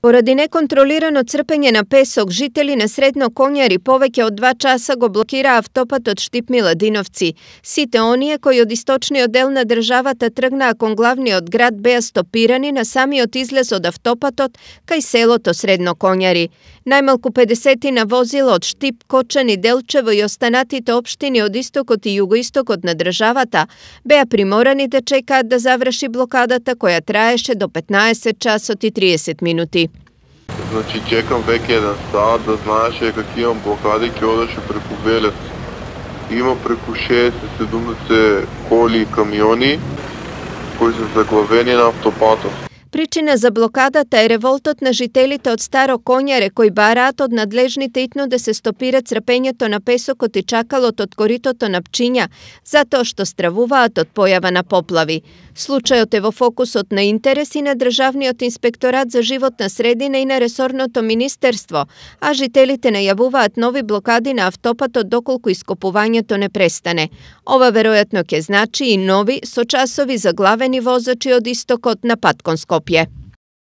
Поради неконтролирано црпење на песок, жители на Средно Конјари повеќе од два часа го блокира автопатот Штип Миладиновци. Сите оние кои од источниот дел на државата тргнаа кон главниот град беа стопирани на самиот излез од автопатот кај селото Средно Конјари. Најмалку 50 на возила од Штип, Кочани, Делчево и останатите општини од истокот и југоистокот на државата беа приморани да чекаат да заврши блокадата која траеше до 15 часот и 30 минути. Значи чекам веќе еден сат да знаеше дека имам блокади ќе одеше преку Велес. Има преку 60-70 коли и камиони кои се заглавени на автопатот. Причина за блокадата е револтот на жителите од Старо Конјаре кои бараат од надлежните итно да се стопира црпењето на песокот и чакалот од коритото на Пчиња, затоа што стравуваат од појава на поплави. Случајот е во фокусот на интереси на Државниот инспекторат за животна средина и на ресорното министерство, а жителите најавуваат нови блокади на автопатот доколку ископувањето не престане. Ова веројатно ќе значи и нови со часови заглавени возачи од истокот на пат кон Скопје.